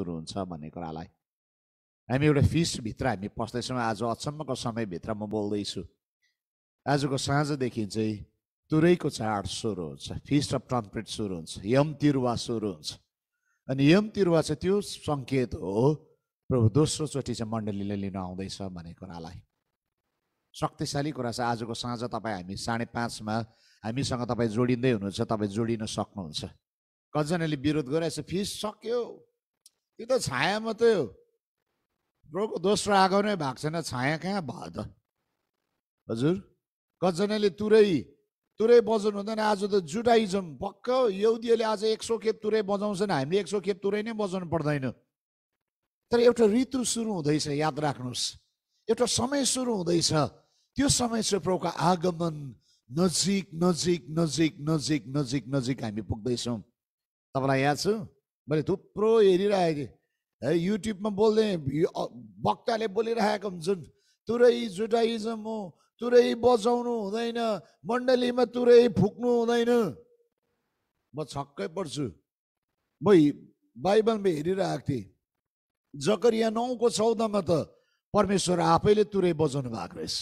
सुरु हुन्छ भन्ने कुरालाई। हामी एउटा फिस्टभित्र हामी पस्दैछौँ। आज अचम्मको समयभित्र म बोल्दैछु। आजको साँझदेखि चाहिँ तुरैको चाड सुरु हुन्छ। फिस्ट अफ ट्रम्पेट सुरु हुन्छ। यम तिरुवा सुरु हुन्छ। अनि यम तिरुवा चाहिँ त्यो सङ्केत हो प्रभु दोस्रोचोटि चाहिँ मण्डलीले लिन आउँदैछ भन्ने कुरालाई। शक्तिशाली कुरा छ आजको साँझ तपाईँ हामी साढे पाँचमा हामीसँग तपाईँ जोडिँदै हुनुहुन्छ तपाईँ जोडिन सक्नुहुन्छ। कतिजनाले विरोध गरिरहेछ फिस सक्यो। त्यो त छाया मात्रै हो। प्रभुको दोस्रो आगो नै भएको छैन छाया कहाँ भयो त? हजुर कतिजनाले तुरै तुरै बजाउनु हुँदैन। आज त जुडाइजम पक्क यौदीहरूले आज एक सौ खेप तुरै बजाउँछन् हामीले एक सौ खेप तुरै नै बजाउनु पर्दैन। तर एउटा ऋतु सुरु हुँदैछ याद राख्नुहोस्। एउटा समय सुरु हुँदैछ। त्यो समय चाहिँ प्रभुको आगमन नजिक नजिक नजिक नजिक नजिक नजिक हामी पुग्दैछौँ। तपाईँलाई याद छ? मैले थुप्रो हेरिरहेको थिएँ। है युट्युबमा बोल्दै वक्ताले बोलिरहेको हुन्छन् तुरै जुडाइजम हो तुरै बजाउनु हुँदैन मण्डलीमा तुरै फुक्नु हुँदैन। म छक्कै पर्छु। म बाइबलमा हेरिरहेको थिएँ। जकरिया नौको चौधमा त परमेश्वर आफैले तुरै बजाउनु भएको रहेछ।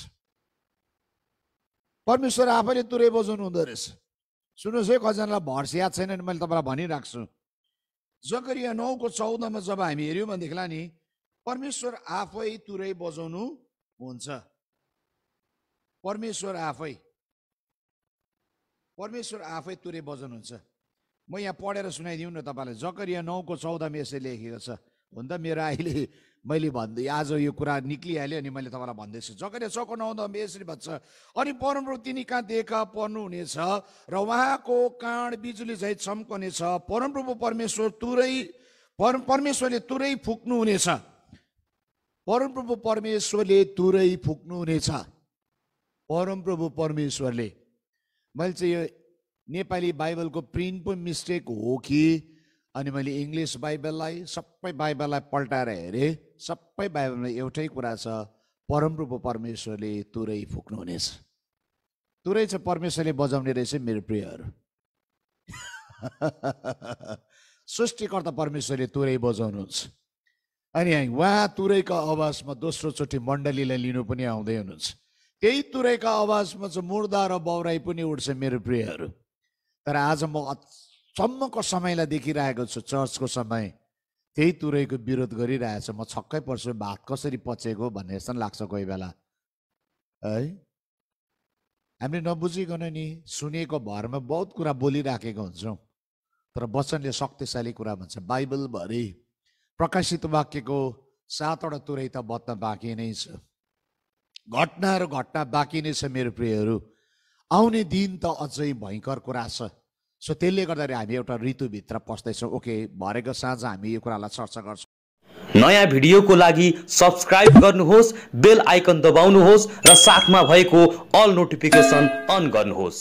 परमेश्वर आफैले तुरै बजाउनु हुँदो रहेछ। सुन्नुहोस् है कतिजनालाई भर्स याद छैन भने मैले तपाईँलाई भनिराख्छु जकरिया नौको चौधमा जब हामी हेऱ्यौँ भनेदेखिलाई नि परमेश्वर आफै तुरै बजाउनु हुन्छ परमेश्वर आफै परमेश्वर आफै तुरे बजाउनुहुन्छ म यहाँ पढेर सुनाइदिउँ न तपाईँलाई जकरिया नौको चौधमा यसै लेखेको छ हुन त मेरो अहिले मैले भन्दै आज यो कुरा निक्लिहाल्यो अनि मैले तपाईँलाई भन्दैछु। जकरिया चौको नौधमा यसरी भन्छ अनि परमप्रभु तिनी कहाँ देखा पर्नुहुनेछ र उहाँको काँड बिजुली झै चम्कनेछ। परमप्रभु परमेश्वर तुरै पर परमेश्वरले तुरै फुक्नुहुनेछ। परमप्रभु परमेश्वरले तुरै फुक्नुहुनेछ। परमप्रभु परमेश्वरले। मैले चाहिँ यो नेपाली बाइबलको प्रिन्ट पनि मिस्टेक हो कि अनि मैले इङ्ग्लिस बाइबललाई सबै बाइबललाई पल्टाएर हेरेँ सबै बाइबलमा एउटै कुरा छ परमप्रभु परमेश्वरले तुरै फुक्नुहुनेछ तुरै चाहिँ परमेश्वरले बजाउने रहेछ मेरो प्रियहरू सृष्टिकर्ता परमेश्वरले तुरै बजाउनुहुन्छ अनि उहाँ तुरैको आवाजमा दोस्रोचोटि मण्डलीलाई लिनु पनि आउँदै हुनुहुन्छ त्यही तुरैका आवाजमा चाहिँ मुर्दा र बौराई पनि उठ्छ मेरो प्रियहरू तर आज म अचम्मको समयलाई देखिरहेको छु चर्चको समय। त्यही तुरैको विरोध गरिरहेछ। म छक्कै पर्छु भात कसरी पचेको भन्ने जस्तो लाग्छ कोही बेला। है? हामीले नबुझिकन नि सुनेको भरमा बहुत कुरा बोलिराखेको हुन्छौँ। तर वचनले शक्तिशाली कुरा भन्छ। बाइबलभरि प्रकाशित वाक्यको सातवटा तुरै त बत्न बाँकी नै छ। घटनाहरू घटना बाँकी नै छ मेरो प्रियहरू। आउने दिन त अझै भयङ्कर कुरा छ। सो त्यसले गर्दाखेरि हामी एउटा ऋतुभित्र पस्दैछौँ। ओके भरेको साँझ हामी यो कुरालाई चर्चा गर्छौँ। नयाँ भिडियोको लागि सब्सक्राइब गर्नुहोस् बेल आइकन दबाउनुहोस् र साथमा भएको अल नोटिफिकेसन अन गर्नुहोस्।